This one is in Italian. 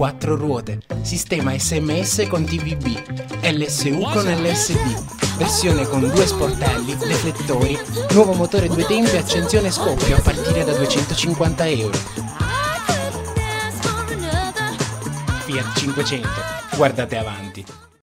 quattro ruote, sistema SMS con TVB, LSU con LSD, versione con due sportelli, riflettori, nuovo motore due tempi, accensione e scoppio a partire da 250 euro. Fiat 500, guardate avanti.